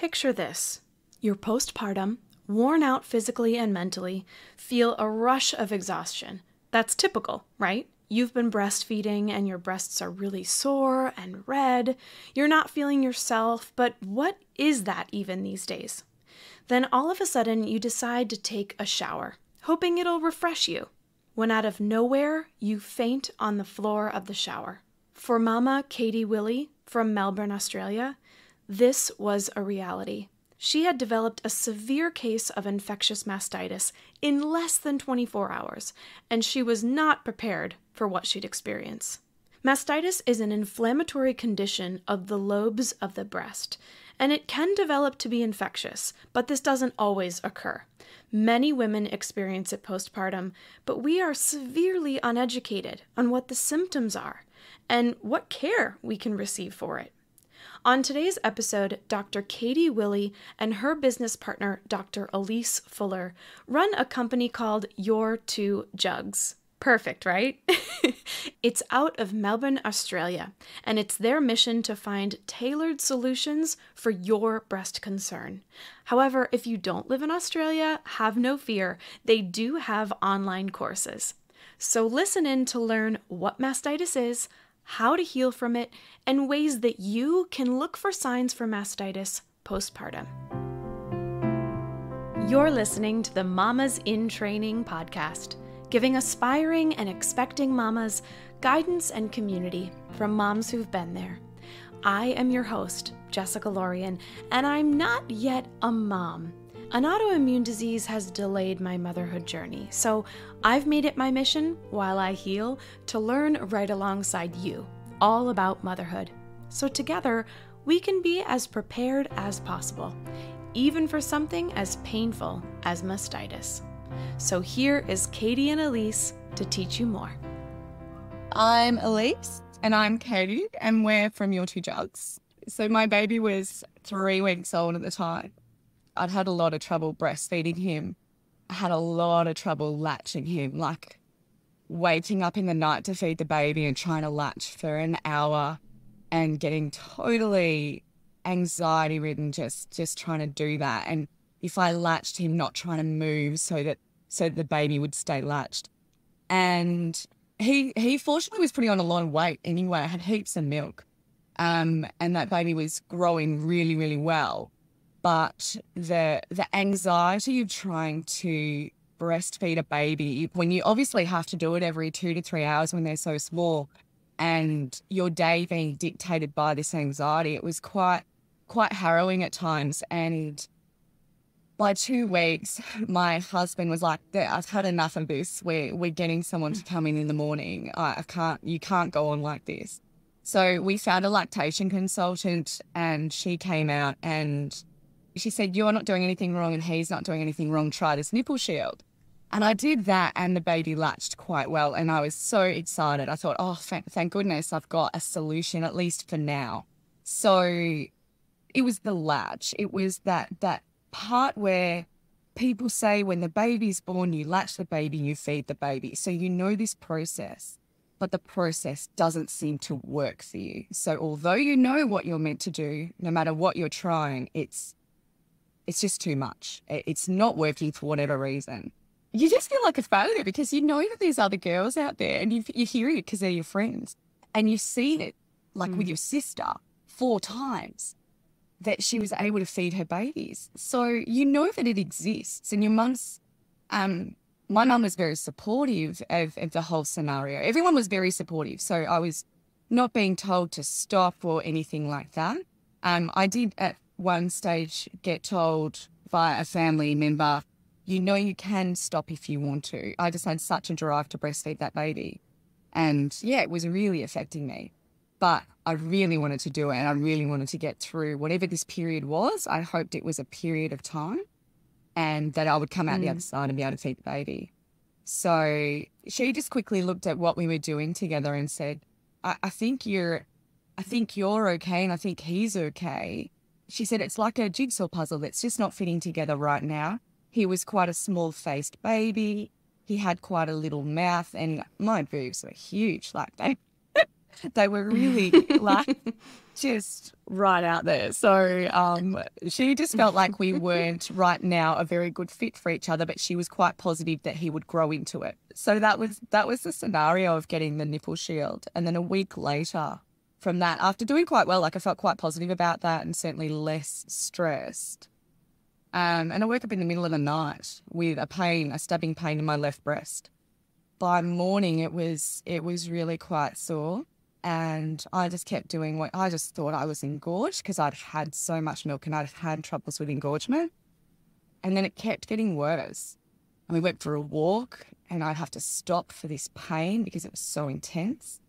Picture this you're postpartum, worn out physically and mentally, feel a rush of exhaustion. That's typical, right? You've been breastfeeding and your breasts are really sore and red. You're not feeling yourself, but what is that even these days? Then all of a sudden, you decide to take a shower, hoping it'll refresh you. When out of nowhere, you faint on the floor of the shower. For Mama Katie Willy from Melbourne, Australia, this was a reality. She had developed a severe case of infectious mastitis in less than 24 hours, and she was not prepared for what she'd experience. Mastitis is an inflammatory condition of the lobes of the breast, and it can develop to be infectious, but this doesn't always occur. Many women experience it postpartum, but we are severely uneducated on what the symptoms are and what care we can receive for it. On today's episode, Dr. Katie Willy and her business partner, Dr. Elise Fuller, run a company called Your Two Jugs. Perfect, right? it's out of Melbourne, Australia, and it's their mission to find tailored solutions for your breast concern. However, if you don't live in Australia, have no fear, they do have online courses. So listen in to learn what mastitis is, how to heal from it, and ways that you can look for signs for mastitis postpartum. You're listening to the Mamas in Training podcast, giving aspiring and expecting mamas guidance and community from moms who've been there. I am your host, Jessica Lorian, and I'm not yet a mom. An autoimmune disease has delayed my motherhood journey, so I've made it my mission, while I heal, to learn right alongside you all about motherhood. So together, we can be as prepared as possible, even for something as painful as mastitis. So here is Katie and Elise to teach you more. I'm Elise and I'm Katie, and we're from Your Two Jugs. So my baby was three weeks old at the time. I'd had a lot of trouble breastfeeding him. I had a lot of trouble latching him, like waking up in the night to feed the baby and trying to latch for an hour and getting totally anxiety ridden just just trying to do that. And if I latched him not trying to move so that so that the baby would stay latched. And he he fortunately was putting on a lot of weight anyway. I had heaps of milk um and that baby was growing really really well but the the anxiety of trying to breastfeed a baby when you obviously have to do it every two to three hours when they're so small and your day being dictated by this anxiety it was quite quite harrowing at times. And by two weeks my husband was like i've had enough of this. We're, we're getting someone to come in in the morning. I, I can't you can't go on like this. So we found a lactation consultant and she came out and she said, You're not doing anything wrong and he's not doing anything wrong. Try this nipple shield. And I did that, and the baby latched quite well. And I was so excited. I thought, Oh, th- thank goodness I've got a solution, at least for now. So it was the latch. It was that, that part where people say when the baby's born, you latch the baby, you feed the baby. So you know this process but the process doesn't seem to work for you. So although you know what you're meant to do, no matter what you're trying, it's it's just too much. It's not working for whatever reason. You just feel like a failure because you know that there's other girls out there and you, you hear it because they're your friends and you've seen it like mm. with your sister four times that she was able to feed her babies. So you know that it exists and your mum's, um, my mum was very supportive of, of the whole scenario. Everyone was very supportive. So I was not being told to stop or anything like that. Um, I did at one stage get told by a family member, you know, you can stop if you want to. I just had such a drive to breastfeed that baby. And yeah, it was really affecting me. But I really wanted to do it and I really wanted to get through whatever this period was. I hoped it was a period of time and that I would come out mm. the other side and be able to feed the baby. So she just quickly looked at what we were doing together and said, I, I think you're I think you're okay and I think he's okay she said it's like a jigsaw puzzle that's just not fitting together right now. He was quite a small faced baby. He had quite a little mouth, and my boobs were huge. Like they, They were really like just right out there. So um, she just felt like we weren't right now a very good fit for each other, but she was quite positive that he would grow into it. So that was that was the scenario of getting the nipple shield. And then a week later from that, after doing quite well, like I felt quite positive about that and certainly less stressed. Um, and I woke up in the middle of the night with a pain, a stabbing pain in my left breast. By morning, it was it was really quite sore and I just kept doing what I just thought I was engorged because I'd had so much milk and I'd had troubles with engorgement. And then it kept getting worse. And we went for a walk and I'd have to stop for this pain because it was so intense.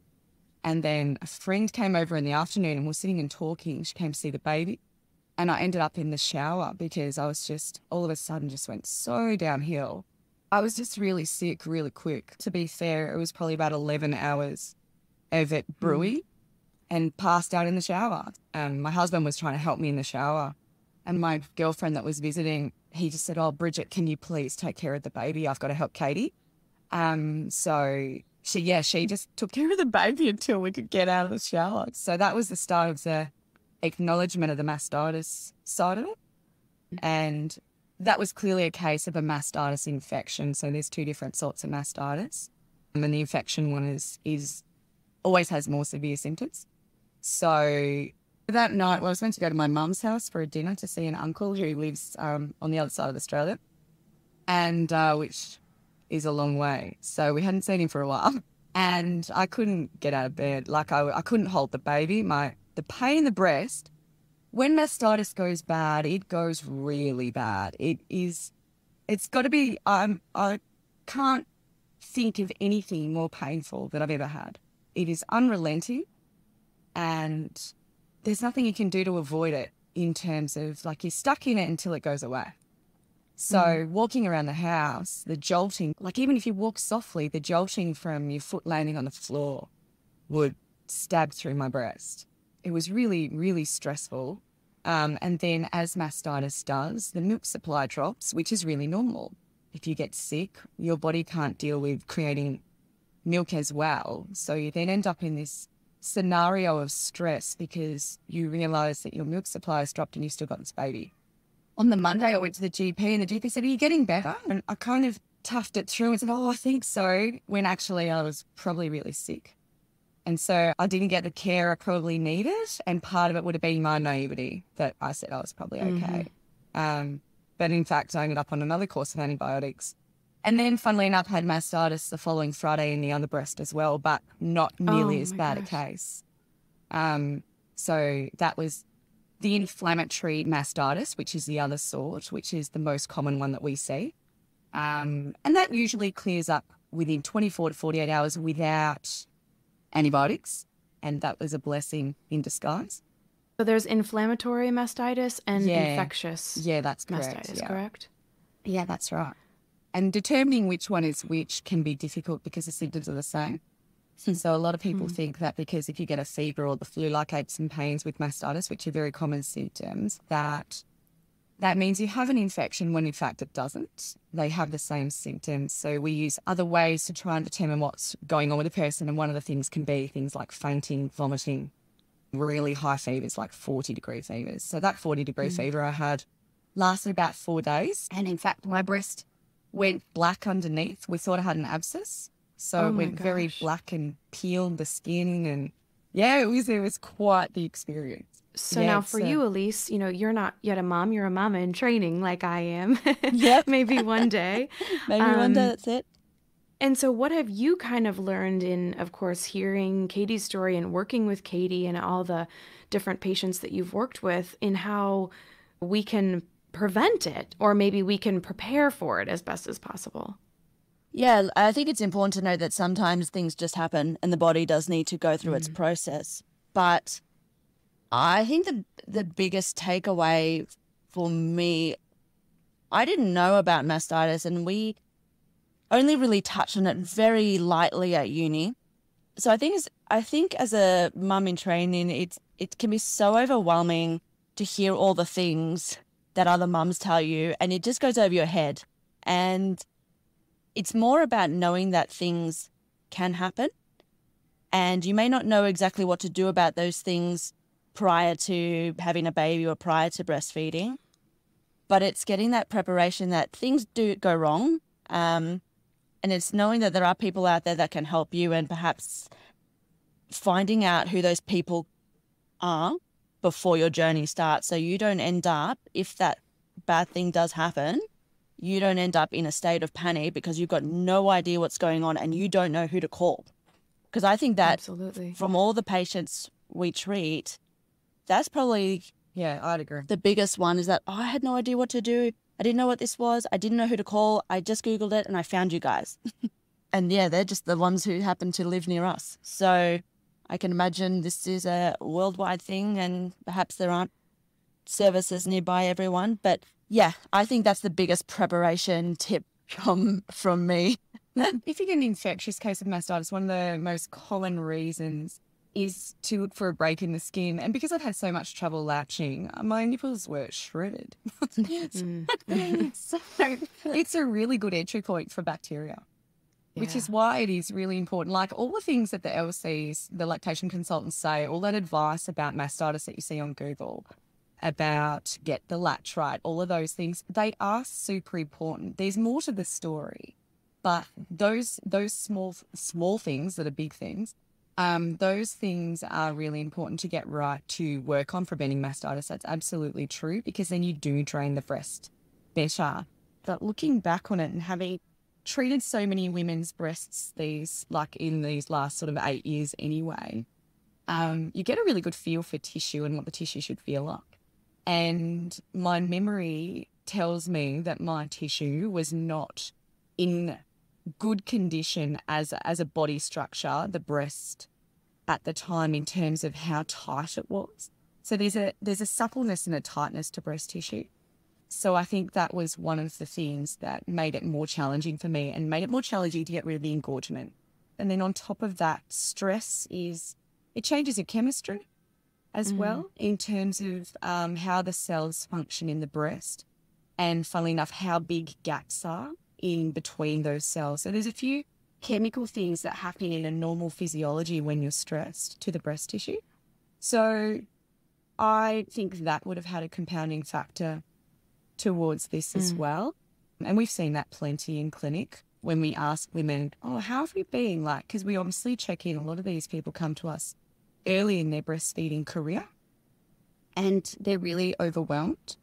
And then a friend came over in the afternoon and we are sitting and talking. She came to see the baby. And I ended up in the shower because I was just all of a sudden just went so downhill. I was just really sick really quick. To be fair, it was probably about 11 hours of it brewing mm. and passed out in the shower. And my husband was trying to help me in the shower. And my girlfriend that was visiting, he just said, Oh, Bridget, can you please take care of the baby? I've got to help Katie. Um, so she, yeah, she just took care of the baby until we could get out of the shower. So that was the start of the acknowledgement of the mastitis side of it. And that was clearly a case of a mastitis infection. So there's two different sorts of mastitis. And the infection one is is always has more severe symptoms. So that night, well, I was meant to go to my mum's house for a dinner to see an uncle who lives um, on the other side of Australia, and uh, which is a long way. So we hadn't seen him for a while, and I couldn't get out of bed. Like I, I couldn't hold the baby. My the pain in the breast. When mastitis goes bad, it goes really bad. It is, it's got to be. I'm. I can't think of anything more painful that I've ever had. It is unrelenting and there's nothing you can do to avoid it in terms of like you're stuck in it until it goes away. So mm. walking around the house, the jolting, like even if you walk softly, the jolting from your foot landing on the floor would stab through my breast. It was really, really stressful. Um, and then, as mastitis does, the milk supply drops, which is really normal. If you get sick, your body can't deal with creating milk as well. So you then end up in this scenario of stress because you realize that your milk supply has dropped and you've still got this baby. On the Monday, I went to the GP and the GP said, Are you getting better? And I kind of toughed it through and said, Oh, I think so, when actually I was probably really sick. And so I didn't get the care I probably needed. And part of it would have been my naivety that I said I was probably okay. Mm-hmm. Um, but in fact, I ended up on another course of antibiotics and then, funnily enough, had mastitis the following Friday in the other breast as well, but not nearly oh, as bad gosh. a case. Um, so that was the inflammatory mastitis, which is the other sort, which is the most common one that we see. Um, and that usually clears up within 24 to 48 hours without antibiotics. And that was a blessing in disguise. So there's inflammatory mastitis and yeah. infectious. Yeah, that's correct. Mastitis, yeah. correct? Yeah, that's right. And determining which one is which can be difficult because the symptoms are the same. Hmm. So a lot of people mm. think that because if you get a fever or the flu-like aches and pains with mastitis, which are very common symptoms, that that means you have an infection when in fact it doesn't. They have the same symptoms. So we use other ways to try and determine what's going on with a person. And one of the things can be things like fainting, vomiting, really high fevers, like 40 degree fevers. So that 40 degree mm. fever I had lasted about four days. And in fact, my breast went black underneath. We thought I had an abscess. So oh it went gosh. very black and peeled the skin and yeah, it was it was quite the experience. So yeah, now for you, Elise, you know, you're not yet a mom, you're a mama in training like I am. Yeah. Maybe one day. Maybe um, one day that's it. And so what have you kind of learned in of course hearing Katie's story and working with Katie and all the different patients that you've worked with in how we can prevent it, or maybe we can prepare for it as best as possible. Yeah, I think it's important to know that sometimes things just happen and the body does need to go through mm. its process. But I think the the biggest takeaway for me, I didn't know about mastitis and we only really touched on it very lightly at uni. So I think as I think as a mum in training, it's it can be so overwhelming to hear all the things that other mums tell you, and it just goes over your head. And it's more about knowing that things can happen And you may not know exactly what to do about those things prior to having a baby or prior to breastfeeding. But it's getting that preparation that things do go wrong. Um, and it's knowing that there are people out there that can help you and perhaps finding out who those people are before your journey starts. So you don't end up, if that bad thing does happen, you don't end up in a state of panic because you've got no idea what's going on and you don't know who to call. Because I think that Absolutely. from all the patients we treat, that's probably Yeah, I'd agree. the biggest one is that oh, I had no idea what to do. I didn't know what this was. I didn't know who to call. I just Googled it and I found you guys. and yeah, they're just the ones who happen to live near us. So I can imagine this is a worldwide thing and perhaps there aren't services nearby everyone. But yeah, I think that's the biggest preparation tip from from me. if you get an infectious case of mastitis, one of the most common reasons is to look for a break in the skin. And because I've had so much trouble latching, my nipples were shredded. Mm. so it's a really good entry point for bacteria. Which is why it is really important. Like all the things that the LCs, the lactation consultants say, all that advice about mastitis that you see on Google, about get the latch right, all of those things, they are super important. There's more to the story, but those those small small things that are big things, um, those things are really important to get right to work on preventing mastitis. That's absolutely true because then you do drain the breast better. But looking back on it and having treated so many women's breasts these like in these last sort of eight years anyway, um, you get a really good feel for tissue and what the tissue should feel like. And my memory tells me that my tissue was not in good condition as as a body structure, the breast at the time in terms of how tight it was. So there's a there's a suppleness and a tightness to breast tissue. So I think that was one of the things that made it more challenging for me and made it more challenging to get rid of the engorgement. And then on top of that, stress is it changes your chemistry as well in terms of um, how the cells function in the breast and funnily enough how big gaps are in between those cells. So there's a few chemical things that happen in a normal physiology when you're stressed to the breast tissue. So I think that would have had a compounding factor towards this as well. And we've seen that plenty in clinic when we ask women, Oh, how have you been? Like, because we obviously check in. A lot of these people come to us early in their breastfeeding career and they're really overwhelmed.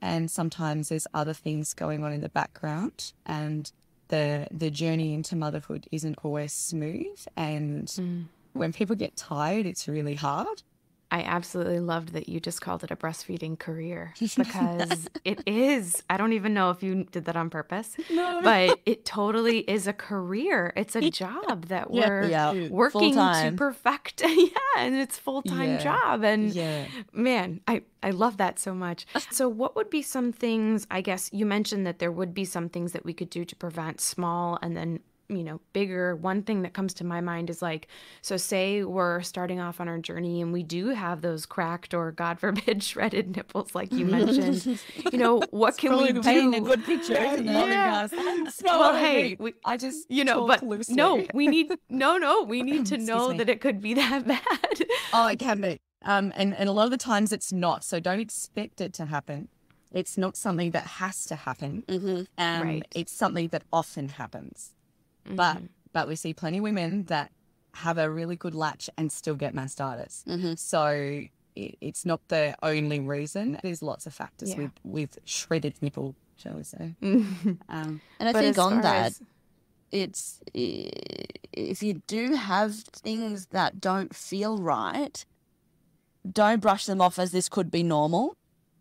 And sometimes there's other things going on in the background and the the journey into motherhood isn't always smooth and mm. when people get tired it's really hard. I absolutely loved that you just called it a breastfeeding career because it is. I don't even know if you did that on purpose, but it totally is a career. It's a job that Yeah. we're Yeah. working to Full-time. perfect. yeah, and it's full time Yeah. job. And Yeah. man, I I love that so much. So, what would be some things? I guess you mentioned that there would be some things that we could do to prevent small and then you know bigger one thing that comes to my mind is like so say we're starting off on our journey and we do have those cracked or god forbid shredded nipples like you mentioned you know what can we do painting a good picture. isn't it? Yeah. well, well hey we, I just you know but loosely. no we need no no we need to know me. that it could be that bad Oh, it can be. Um, and, and a lot of the times it's not. So don't expect it to happen. It's not something that has to happen. Mhm. Um, Right. It's something that often happens. But but we see plenty of women that have a really good latch and still get mastitis. Mhm. So it, it's not the only reason. There's lots of factors Yeah. with with shredded nipple, shall we say? Um, And I think on that, as- it's if you do have things that don't feel right, don't brush them off as this could be normal.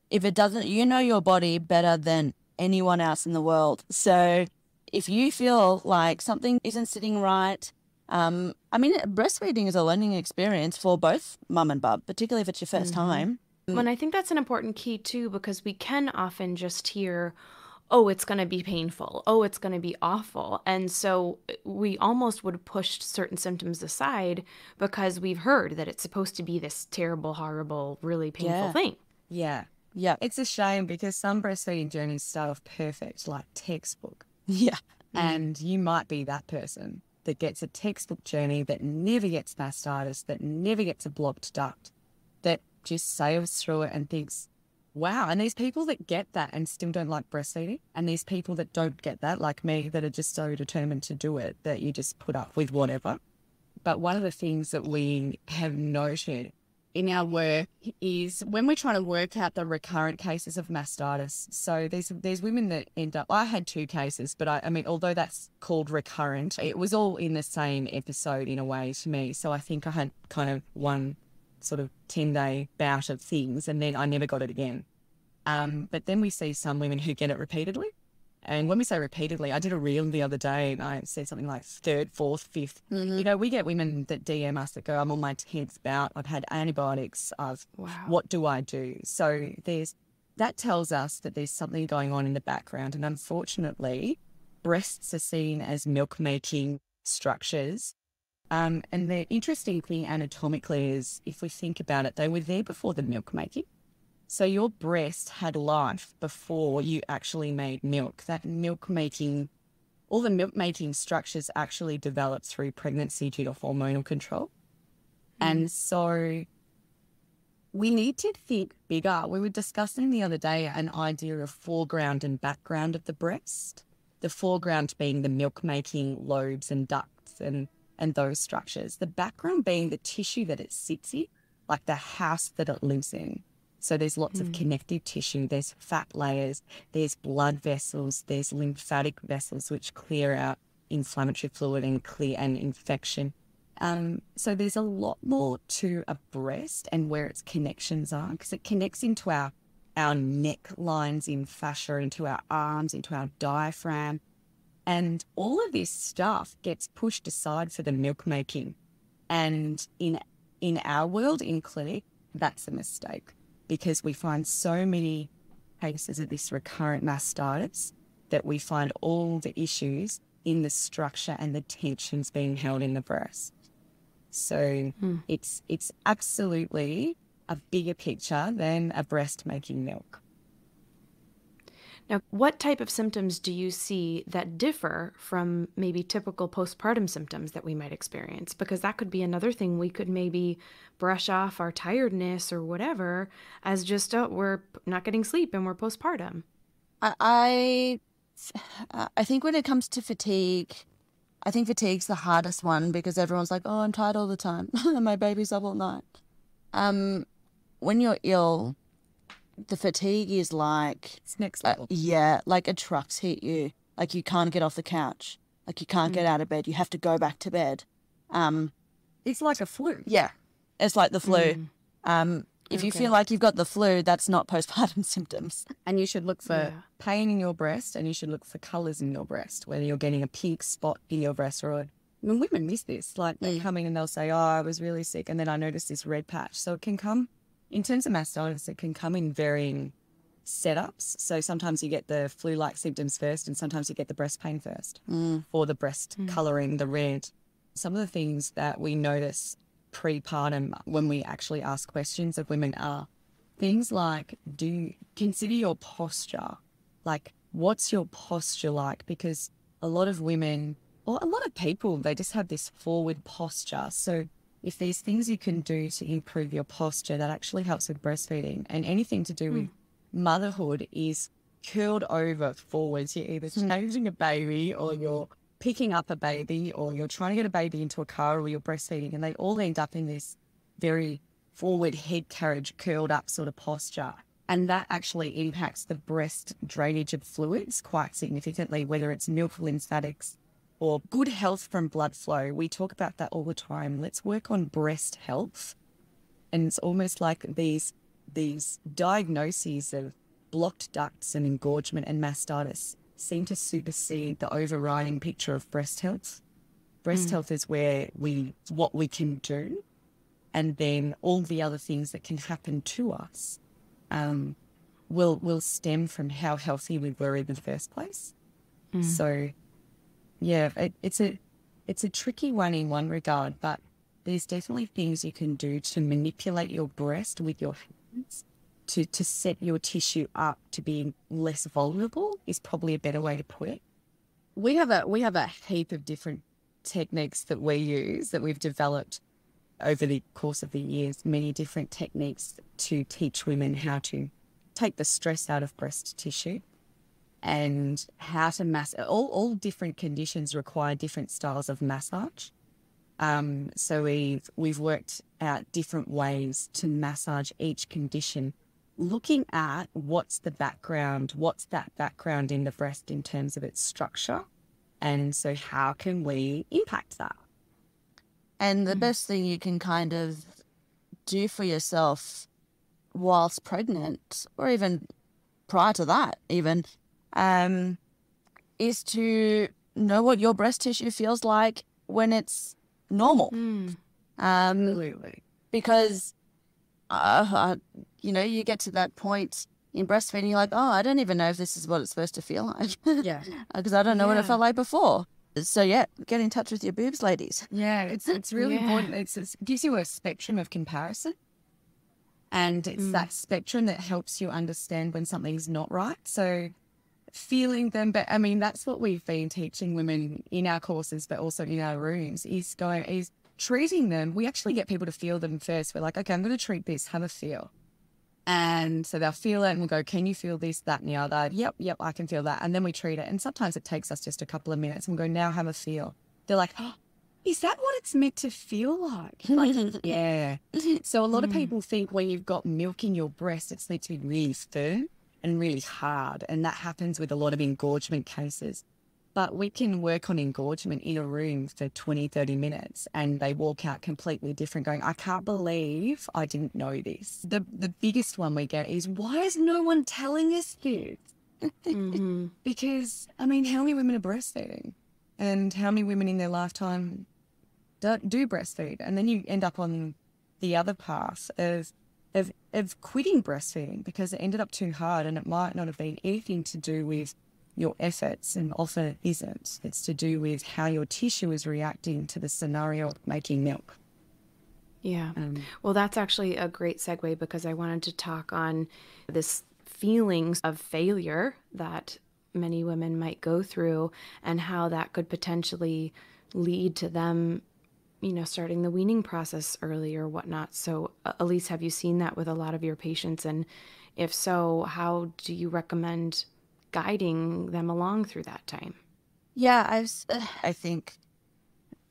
If it doesn't, you know your body better than anyone else in the world. So if you feel like something isn't sitting right, um, I mean, breastfeeding is a learning experience for both mum and bub, particularly if it's your 1st time. And I think that's an important key too, because we can often just hear, oh, it's going to be painful. Oh, it's going to be awful. And so uh, we almost would have pushed certain symptoms aside because we've heard that it's supposed to be this terrible, horrible, really painful Yeah. thing. yeah. Yeah. It's a shame because some breastfeeding journeys start off perfect, like textbook. Yeah. Mm. and you might be that person that gets a textbook journey, that never gets mastitis, that never gets a blocked duct, that just sails through it and thinks, wow. And these people that get that and still don't like breastfeeding, and these people that don't get that, like me, that are just so determined to do it that you just put up with whatever. But one of the things that we have noted in our work is when we're trying to work out the recurrent cases of mastitis. So there's there's women that end up. I had two cases, but I, I mean, although that's called recurrent, it was all in the same episode in a way to me. So I think I had kind of one sort of ten day bout of things, and then I never got it again. Um, but then we see some women who get it repeatedly. And when we say repeatedly, I did a reel the other day and I said something like third, fourth, 5th Mm-hmm. You know, we get women that DM us that go, I'm on my 10th bout. I've had antibiotics. I've, Wow. what do I do? So there's, that tells us that there's something going on in the background. And unfortunately, breasts are seen as milk making structures. Um, and the interesting thing anatomically is if we think about it, they were there before the milk making. So your breast had life before you actually made milk. That milk making, all the milk making structures actually developed through pregnancy due to hormonal control. And mm. so we need to think bigger. We were discussing the other day an idea of foreground and background of the breast. The foreground being the milk making lobes and ducts and, and those structures. The background being the tissue that it sits in, like the house that it lives in. So there's lots of connective tissue, there's fat layers, there's blood vessels, there's lymphatic vessels which clear out inflammatory fluid and clear and infection. Um, so there's a lot more to a breast and where its connections are because it connects into our our neck lines in fascia, into our arms, into our diaphragm. And all of this stuff gets pushed aside for the milk making. And in in our world, in clinic, that's a mistake because we find so many cases of this recurrent mastitis that we find all the issues in the structure and the tensions being held in the breast. So hmm. it's it's absolutely a bigger picture than a breast making milk. Now, what type of symptoms do you see that differ from maybe typical postpartum symptoms that we might experience? Because that could be another thing we could maybe brush off our tiredness or whatever as just, oh, we're not getting sleep and we're postpartum. I, I I think when it comes to fatigue, I think fatigue's the hardest one because everyone's like, "Oh, I'm tired all the time. My baby's up all night." Um, when you're ill, the fatigue is like, It's next uh, level. yeah, like a truck's hit you. Like you can't get off the couch. Like you can't get out of bed. You have to go back to bed. Um, It's like a flu. yeah, it's like the flu. Mm. Um, if you feel like you've got the flu, that's not postpartum symptoms. And you should look for Yeah. pain in your breast and you should look for colours in your breast, whether you're getting a pink spot in your breast or a I mean, women miss this. Like they Mm. come in and they'll say, Oh, I was really sick and then I noticed this red patch. So it can come in terms of mastitis, it can come in varying setups. So sometimes you get the flu like symptoms first and sometimes you get the breast pain first Mm. for the breast colouring, the red. Some of the things that we notice pre-partum when we actually ask questions of women are things like do you consider your posture like what's your posture like because a lot of women or a lot of people they just have this forward posture so if there's things you can do to improve your posture that actually helps with breastfeeding and anything to do hmm. with motherhood is curled over forwards. You're either hmm. changing a baby or you're picking up a baby or you're trying to get a baby into a car or you're breastfeeding and they all end up in this very forward head carriage, curled up sort of posture. And that actually impacts the breast drainage of fluids quite significantly, whether it's milk lymphatics or good health from blood flow. We talk about that all the time. Let's work on breast health. And it's almost like these these diagnoses of blocked ducts and engorgement and mastitis seem to supersede the overriding picture of breast health. Breast health is where we what we can do and then all the other things that can happen to us um, will will stem from how healthy we were in the first place. So, yeah, it, it's a it's a tricky one in one regard, but there's definitely things you can do to manipulate your breast with your hands to to set your tissue up to be less vulnerable is probably a better way to put it. We have a we have a heap of different techniques that we use that we've developed over the course of the years, many different techniques to teach women how to take the stress out of breast tissue and how to mass all, all different conditions require different styles of massage. Um, so we've we've worked out different ways to massage each condition, looking at what's the background, what's that background in the breast in terms of its structure, and so how can we impact that? And the best thing you can kind of do for yourself whilst pregnant, or even prior to that, even, um, is to know what your breast tissue feels like when it's normal. Mm. Um, Absolutely. because, uh, uh, you know, you get to that point in breastfeeding, you're like, oh, I don't even know if this is what it's supposed to feel like. Yeah. Because I don't know what it felt like before. So, yeah, get in touch with your boobs, ladies. Yeah, it's it's really Yeah. important. It's, it gives you a spectrum of comparison, and it's Mm. that spectrum that helps you understand when something's not right. So, feeling them, but I mean that's what we've been teaching women in our courses, but also in our rooms is going is treating them. We actually get people to feel them first. We're like, okay, I'm going to treat this. Have a feel. And so they'll feel it and we'll go, Can you feel this, that, and the other? Yep, yep, I can feel that. And then we treat it. And sometimes it takes us just a couple of minutes and we go, Now have a feel. They're like, oh, Is that what it's meant to feel like? Like, yeah. So a lot of hmm. people think when you've got milk in your breast, it's meant to be really firm and really hard. And that happens with a lot of engorgement cases. But we can work on engorgement in a room for 20, 30 minutes and they walk out completely different, going, I can't believe I didn't know this. The, the biggest one we get is, why is no one telling us this? Mhm. Because, I mean, how many women are breastfeeding? And how many women in their lifetime do, do breastfeed? And then you end up on the other path of, of, of quitting breastfeeding because it ended up too hard and it might not have been anything to do with your efforts and often isn't. It's to do with how your tissue is reacting to the scenario of making milk. Yeah. Um, Well, that's actually a great segue because I wanted to talk on this feelings of failure that many women might go through and how that could potentially lead to them, you know, starting the weaning process early or whatnot. So, uh, Elise, have you seen that with a lot of your patients? And if so, how do you recommend guiding them along through that time? Yeah, I've, I think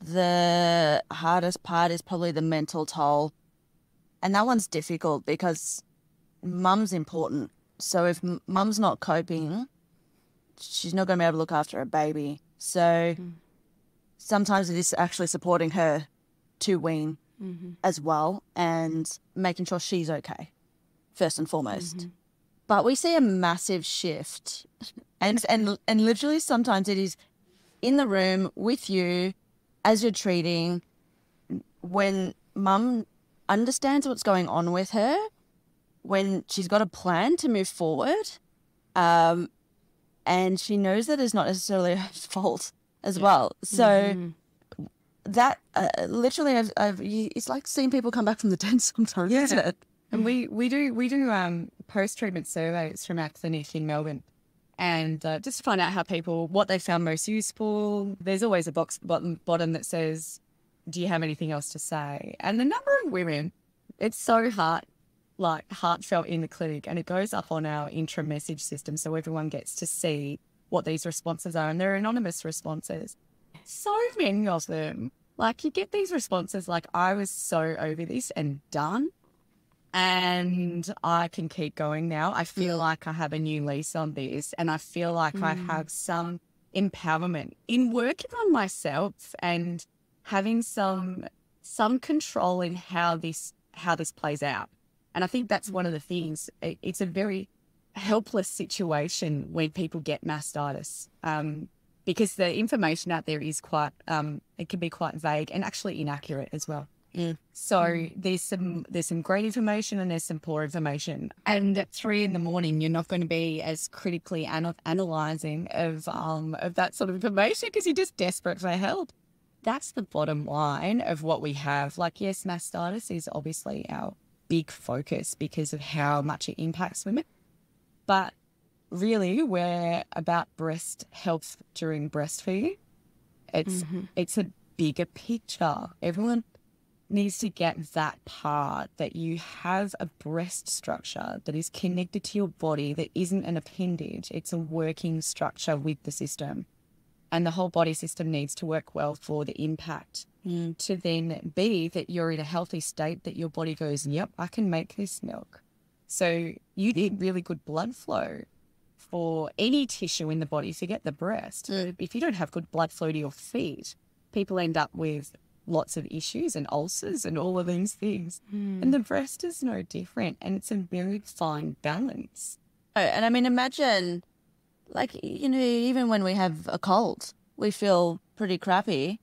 the hardest part is probably the mental toll. And that one's difficult because mum's important. So if mum's not coping, she's not going to be able to look after her baby. So sometimes it is actually supporting her to wean as well and making sure she's okay, first and foremost. But we see a massive shift. And, and, and literally sometimes it is in the room with you as you're treating when mum understands what's going on with her, when she's got a plan to move forward, um, and she knows that it's not necessarily her fault as well. So that uh, literally, I've, I've, it's like seeing people come back from the dead sometimes, isn't it? And we, we do we do um, post treatment surveys from our clinic in Melbourne, and uh, just to find out how people what they found most useful. There's always a box bottom bottom that says, "Do you have anything else to say?" And the number of women, it's so heart like heartfelt in the clinic, and it goes up on our intra message system, so everyone gets to see what these responses are, and they're anonymous responses. So many of them, like you get these responses, like I was so over this and done and I can keep going now. I feel like I have a new lease on this, and I feel like I mm. have some empowerment in working on myself and having some some control in how this how this plays out. And I think that's mm. one of the things. It, it's a very helpless situation when people get mastitis. Um, because the information out there is quite, um, it can be quite vague and actually inaccurate as well. So there's some there's some great information and there's some poor information. And at three in the morning, you're not going to be as critically ana- analyzing of um of that sort of information because you're just desperate for help. That's the bottom line of what we have. Like, yes, mastitis is obviously our big focus because of how much it impacts women, but really, we're about breast health during breastfeeding. It's it's a bigger picture. Everyone needs to get that part that you have a breast structure that is connected to your body that isn't an appendage, it's a working structure with the system. And the whole body system needs to work well for the impact Mm. to then be that you're in a healthy state that your body goes, Yep, I can make this milk. So you need really good blood flow for any tissue in the body, forget the breast. Mm. If you don't have good blood flow to your feet, people end up with lots of issues and ulcers and all of these things. And the breast is no different. And it's a very fine balance. Oh, and I mean, imagine, like, you know, even when we have a cold, we feel pretty crappy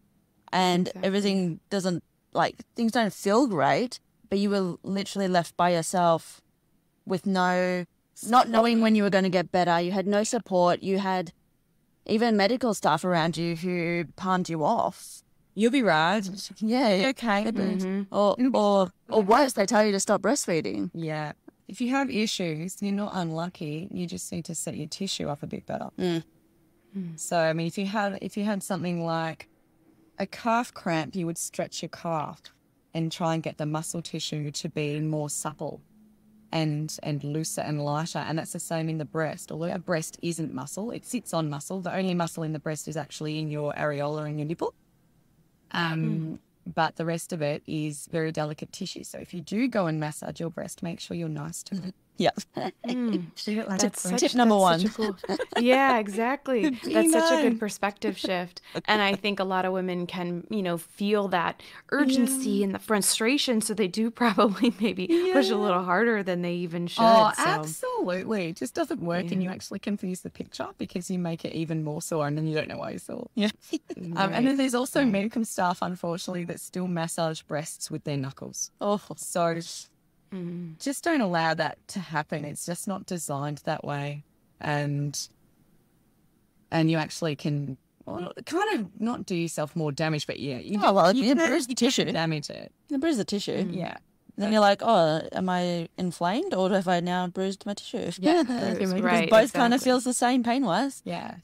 and Exactly. everything doesn't, like, things don't feel great, but you were literally left by yourself with no, not knowing when you were going to get better. You had no support. You had even medical staff around you who palmed you off. You'll be right. Yeah. Okay. Mhm. Or, or, or worse, they tell you to stop breastfeeding. Yeah. If you have issues, you're not unlucky. You just need to set your tissue up a bit better. Mm. So I mean, if you had if you had something like a calf cramp, you would stretch your calf and try and get the muscle tissue to be more supple and and looser and lighter. And that's the same in the breast. Although a breast isn't muscle, it sits on muscle. The only muscle in the breast is actually in your areola and your nipple. Um, but the rest of it is very delicate tissue. So if you do go and massage your breast, make sure you're nice to it. Yeah. Mm. Treat it like That's a such, Tip number that's such a cool- yeah, exactly. That's such a good perspective shift. And I think a lot of women can, you know, feel that urgency and the frustration. So they do probably maybe push a little harder than they even should. Oh, so. absolutely. It just doesn't work and you actually confuse the picture because you make it even more sore and then you don't know why you're sore. Yeah. um, and then there's also medical staff, unfortunately, that still massage breasts with their knuckles. Oh, So Mm. just don't allow that to happen. It's just not designed that way. And and you actually can well, kind of not do yourself more damage, but yeah, you, Oh, well, you you can bruise the tissue. damage it. you bruise the tissue. Yeah. Then you're like, oh, am I inflamed or have I now bruised my tissue? Yeah, Bruised, because right, both kind of feels the same pain wise. Yeah.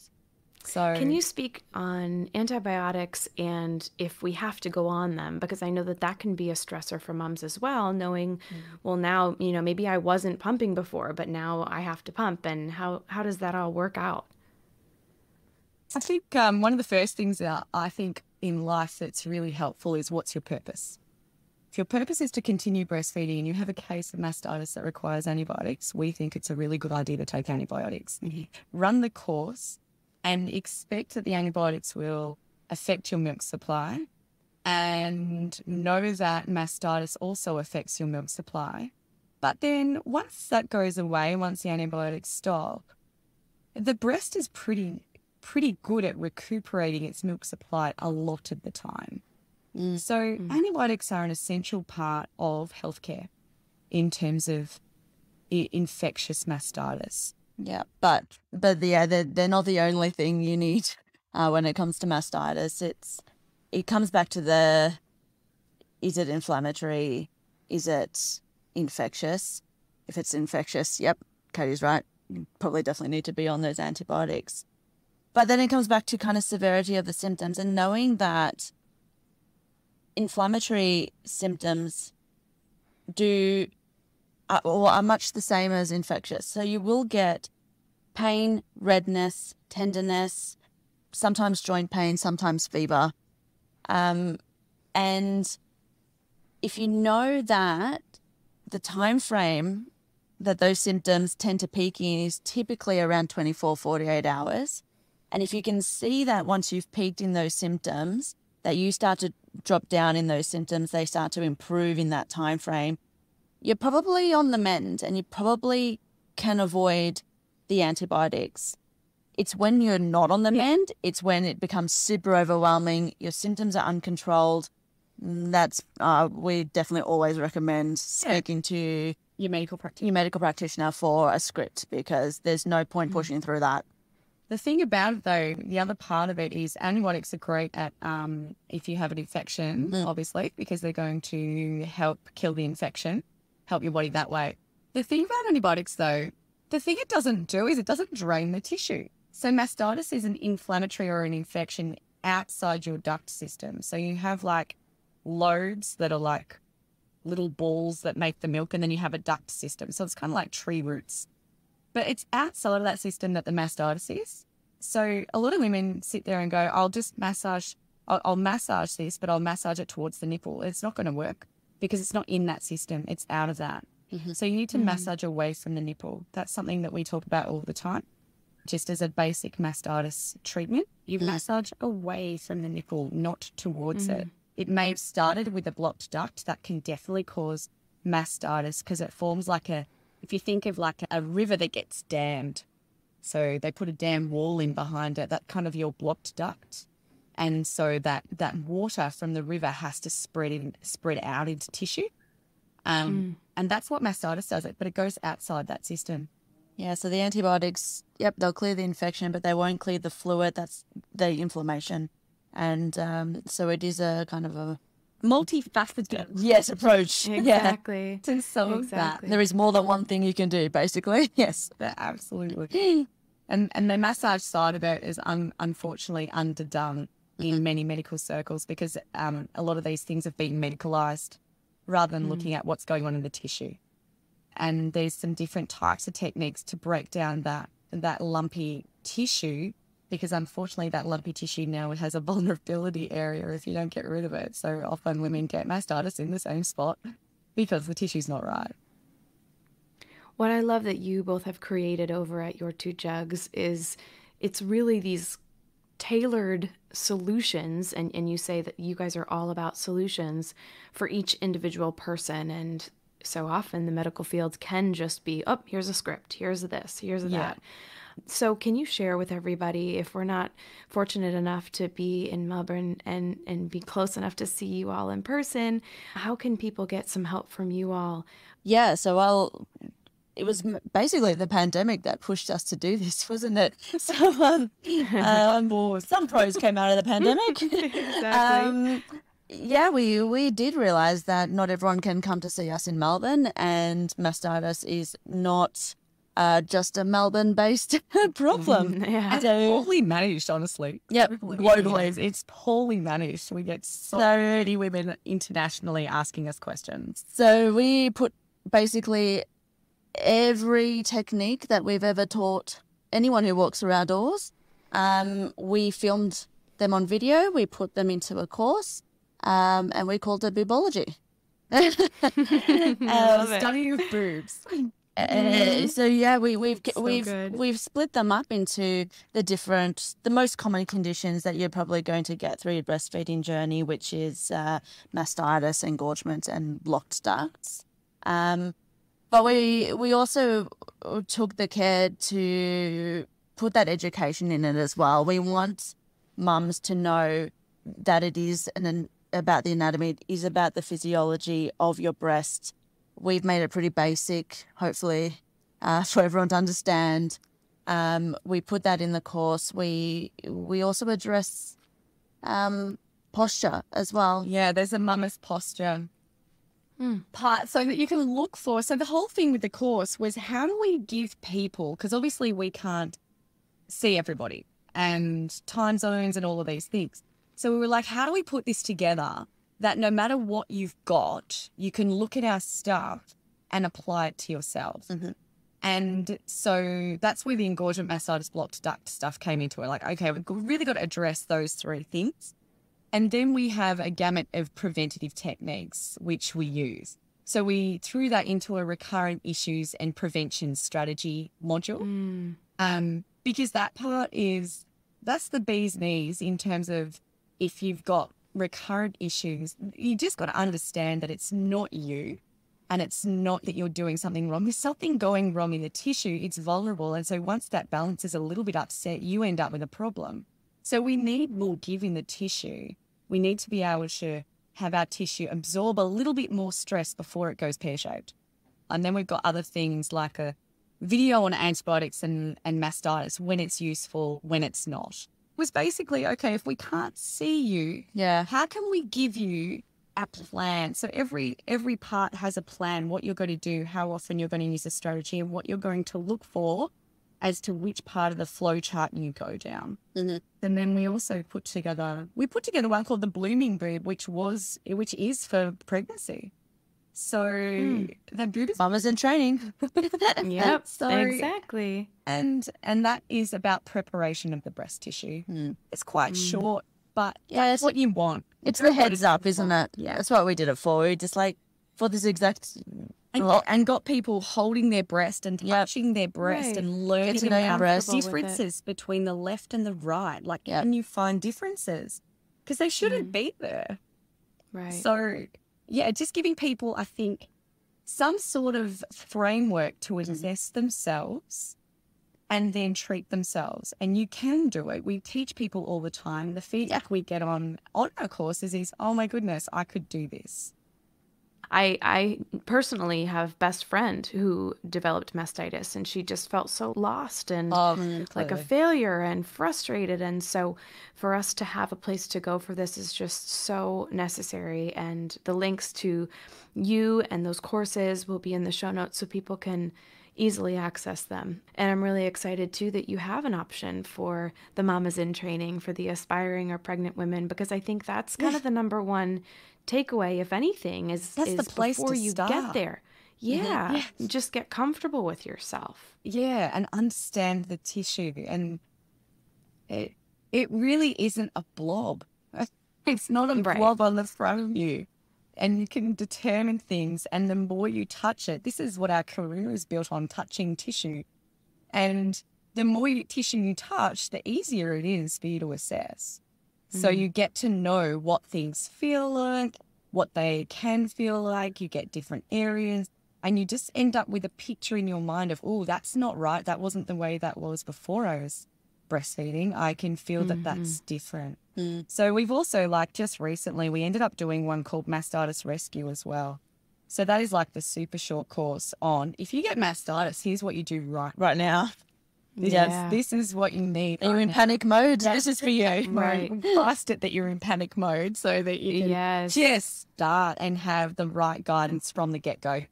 So Can you speak on antibiotics and if we have to go on them? Because I know that that can be a stressor for moms as well, knowing, well, now, you know, maybe I wasn't pumping before, but now I have to pump. And how, how does that all work out? I think um, one of the first things that I think in life that's really helpful is what's your purpose? If your purpose is to continue breastfeeding and you have a case of mastitis that requires antibiotics, we think it's a really good idea to take antibiotics. Run the course and expect that the antibiotics will affect your milk supply and know that mastitis also affects your milk supply. But then once that goes away, once the antibiotics stop, the breast is pretty pretty good at recuperating its milk supply a lot of the time. Mm. So mm. antibiotics are an essential part of healthcare in terms of infectious mastitis. Yeah, but but yeah, they're, they're not the only thing you need uh, when it comes to mastitis. It's it comes back to the is it inflammatory? Is it infectious? If it's infectious, yep, Katie's right. You probably definitely need to be on those antibiotics. But then it comes back to kind of severity of the symptoms and knowing that inflammatory symptoms do or are much the same as infectious. So you will get pain, redness, tenderness, sometimes joint pain, sometimes fever. Um, and if you know that the time frame that those symptoms tend to peak in is typically around 24, 48 hours. And if you can see that once you've peaked in those symptoms, that you start to drop down in those symptoms, they start to improve in that time frame, you're probably on the mend and you probably can avoid the antibiotics. It's when you're not on the mend, it's when it becomes super overwhelming, your symptoms are uncontrolled. Mm, That's uh, we definitely always recommend speaking to Your medical practitioner. your medical practitioner for a script because there's no point pushing through that. The thing about it, though, the other part of it is antibiotics are great at um, if you have an infection, obviously, because they're going to help kill the infection, help your body that way. The thing about antibiotics, though, the thing it doesn't do is it doesn't drain the tissue. So mastitis is an inflammatory or an infection outside your duct system. So you have like lobes that are like little balls that make the milk, and then you have a duct system. So it's kind of like tree roots. But it's outside of that system that the mastitis is. So a lot of women sit there and go, I'll just massage, I'll, I'll massage this, but I'll massage it towards the nipple. It's not going to work because it's not in that system, it's out of that. Mm-hmm. So you need to mm-hmm. massage away from the nipple. That's something that we talk about all the time. Just as a basic mastitis treatment, you mm-hmm. massage away from the nipple, not towards it. It may have started with a blocked duct that can definitely cause mastitis because it forms like a, if you think of like a river that gets dammed. So they put a dam wall in behind it, that kind of your blocked duct. And so that, that water from the river has to spread in, spread out into tissue. Um, And that's what mastitis does it, but it goes outside that system. Yeah, so the antibiotics, yep, they'll clear the infection, but they won't clear the fluid. That's the inflammation. And um, so it is a kind of a Multifaceted yes approach. Yeah, Exactly. to solve Exactly. there is more than one thing you can do, basically. Yes. that. Absolutely. And and the massage side of it is un, unfortunately underdone in many medical circles because um, a lot of these things have been medicalized rather than looking at what's going on in the tissue. And there's some different types of techniques to break down that that lumpy tissue because unfortunately that lumpy tissue now has a vulnerability area if you don't get rid of it. So often women get mastitis in the same spot because the tissue's not right. What I love that you both have created over at Your Two Jugs is it's really these tailored solutions and, and you say that you guys are all about solutions for each individual person and so often the medical field can just be oh here's a script here's this here's that so can you share with everybody if we're not fortunate enough to be in melbourne and and be close enough to see you all in person how can people get some help from you all Yeah, so I'll. It was basically the pandemic that pushed us to do this, wasn't it? So um, um, some pros came out of the pandemic. exactly Um, yeah, we we did realize that not everyone can come to see us in Melbourne, and mastitis is not uh, just a Melbourne-based problem. yeah So, Poorly managed, honestly. yep, globally. It's, it's poorly managed. We get so many women internationally asking us questions. So we put basically every technique that we've ever taught anyone who walks through our doors. Um, we filmed them on video. We put them into a course, um, and we called it Boobology. Um, study of boobs. Uh, so yeah, we we've So we've good. we've split them up into the different, the most common conditions that you're probably going to get through your breastfeeding journey, which is uh, mastitis, engorgement, and blocked ducts. Um, but we we also took the care to put that education in it as well. We want mums to know that it is an about the anatomy, it is about the physiology of your breast. We've made it pretty basic, hopefully, uh, for everyone to understand. Um, we put that in the course. We we also address um, posture as well. Yeah, there's a mama's posture Mm. part so that you can look for. So the whole thing with the course was how do we give people, because obviously we can't see everybody and time zones and all of these things. So we were like, how do we put this together that no matter what you've got, you can look at our stuff and apply it to yourself? Mm-hmm. And so that's where the engorgement mastitis blocked duct stuff came into it. Like, okay, we've really got to address those three things. And then we have a gamut of preventative techniques which we use. So we threw that into a recurrent issues and prevention strategy module. Um, because that part is that's the bee's knees in terms of if you've got recurrent issues, you just got to understand that it's not you and it's not that you're doing something wrong. There's something going wrong in the tissue. It's vulnerable. And so once that balance is a little bit upset, you end up with a problem. So we need more give in the tissue. We need to be able to have our tissue absorb a little bit more stress before it goes pear shaped. And then we've got other things like a video on antibiotics and, and mastitis when it's useful, when it's not. Was basically okay, if we can't see you, Yeah. how can we give you a plan? So every every part has a plan, what you're going to do, how often you're going to use a strategy, and what you're going to look for as to which part of the flow chart you go down. Mhm. And then we also put together we put together one called the blooming boob, which was which is for pregnancy. So the boob is Mama's in training. Yep, So- exactly. and and that is about preparation of the breast tissue. Mm. It's quite Mm. short, but Yeah, that's it's, what you want. it's the heads up, isn't it? Yeah. That's what we did it for. We just like for this exact And, and got people holding their breast and Yep. touching their breast Right. and learning Get to know your about breast. Comfortable with it. differences between the left and the right. Like, Yep. can you find differences? Because they shouldn't Mm. be there. Right. So, yeah, just giving people, I think, some sort of framework to assess themselves and then treat themselves. And you can do it. We teach people all the time. The feedback we get on on our courses is, "Oh my goodness, I could do this." I I personally have best friend who developed mastitis and she just felt so lost and oh, like a failure and frustrated. And so for us to have a place to go for this is just so necessary. And the links to you and those courses will be in the show notes so people can easily access them. And i'm really excited too that you have an option for the mamas in training for the aspiring or pregnant women because i think that's kind of the number one takeaway if anything is That's the place before you start. get there mm-hmm. yeah Yes. just get comfortable with yourself Yeah, and understand the tissue. And it it really isn't a blob. It's not a Right. blob on the front of you. And you can determine things. And the more you touch it, this is what our career is built on touching tissue. And the more you, tissue you touch, the easier it is for you to assess. So Mhm. you get to know what things feel like, what they can feel like. You get different areas, and you just end up with a picture in your mind of, oh, that's not right. That wasn't the way that was before I was breastfeeding. I can feel that that's different. Mm. So we've also, like, just recently, we ended up doing one called Mastitis Rescue as well. So that is like the super short course on if you get mastitis, here's what you do right. right now. Yes, Yeah. this is what you need. Are you right in panic mode? This is for you. Right. We Blast it that you're in panic mode so that you can yes just start and have the right guidance from the get go.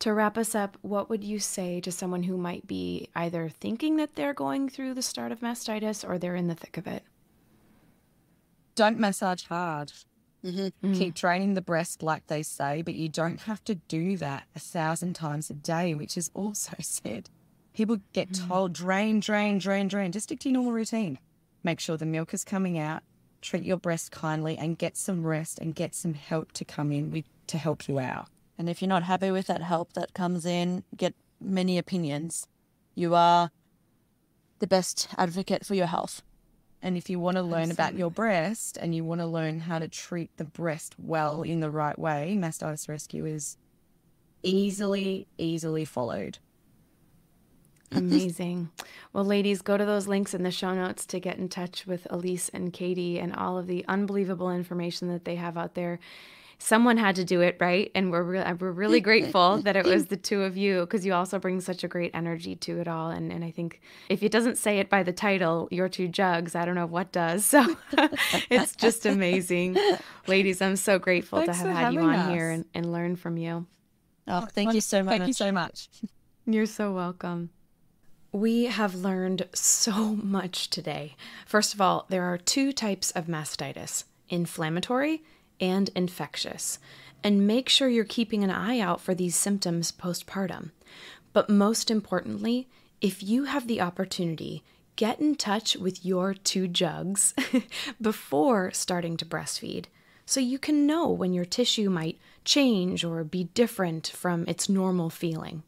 To wrap us up, what would you say to someone who might be either thinking that they're going through the start of mastitis or they're in the thick of it? Don't massage hard. Mm-hmm. Keep draining the breast, like they say, but you don't have to do that a thousand times a day, which is also said. People get mm. told drain, drain, drain, drain. Just stick to your normal routine. Make sure the milk is coming out. Treat your breast kindly and get some rest and get some help to come in with to help you out. And if you're not happy with that help that comes in, get many opinions. You are the best advocate for your health. And if you want to learn about your breast and you want to learn how to treat the breast well in the right way, Mastitis Rescue is easily, easily followed. Amazing. Well, ladies, go to those links in the show notes to get in touch with Elise and Katie and all of the unbelievable information that they have out there. Someone had to do it, right? And we're re- we're really mm-hmm. grateful that it was the two of you because you also bring such a great energy to it all. And and I think if it doesn't say it by the title, your two jugs, I don't know what does. So it's just amazing, ladies. I'm so grateful Thanks to have had you on having here and, and learn from you. Oh, thank you so much. Thank you so much. You're so welcome. We have learned so much today. First of all, there are two types of mastitis inflammatory and infectious. And make sure you're keeping an eye out for these symptoms postpartum. But most importantly, if you have the opportunity, get in touch with your two jugs before starting to breastfeed so you can know when your tissue might change or be different from its normal feeling.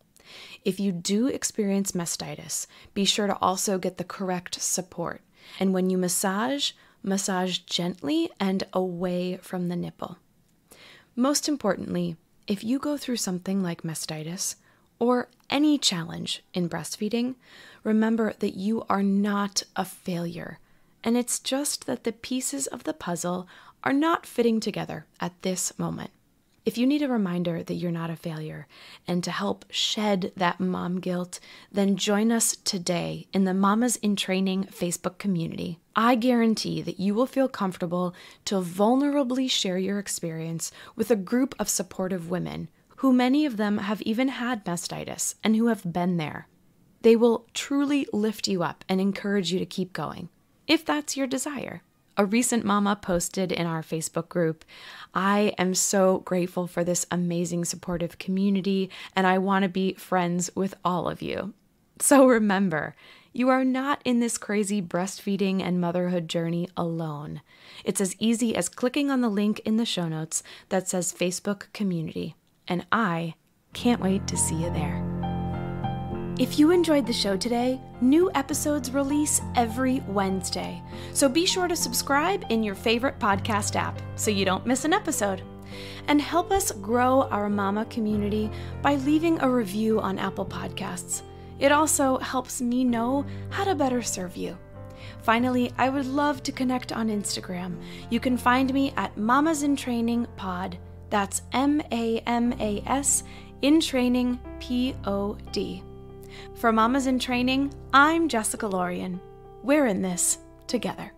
If you do experience mastitis, be sure to also get the correct support. And when you massage, massage gently and away from the nipple. Most importantly, if you go through something like mastitis or any challenge in breastfeeding, remember that you are not a failure. And it's just that the pieces of the puzzle are not fitting together at this moment. If you need a reminder that you're not a failure and to help shed that mom guilt, then join us today in the Mamas in Training Facebook community. I guarantee that you will feel comfortable to vulnerably share your experience with a group of supportive women who many of them have even had mastitis and who have been there. They will truly lift you up and encourage you to keep going, if that's your desire. A recent mama posted in our Facebook group I am so grateful for this amazing supportive community, and I want to be friends with all of you. So remember, you are not in this crazy breastfeeding and motherhood journey alone. It's as easy as clicking on the link in the show notes that says Facebook Community, and I can't wait to see you there. If you enjoyed the show today, new episodes release every Wednesday. So be sure to subscribe in your favorite podcast app so you don't miss an episode. And help us grow our mama community by leaving a review on Apple Podcasts. It also helps me know how to better serve you. Finally, I would love to connect on Instagram. You can find me at Mamas in Training Pod. That's M A M A S in Training P O D. For Mamas in Training, I'm Jessica Lorian. We're in this together.